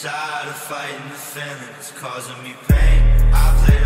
Tired of fighting the feelings causing me pain. I play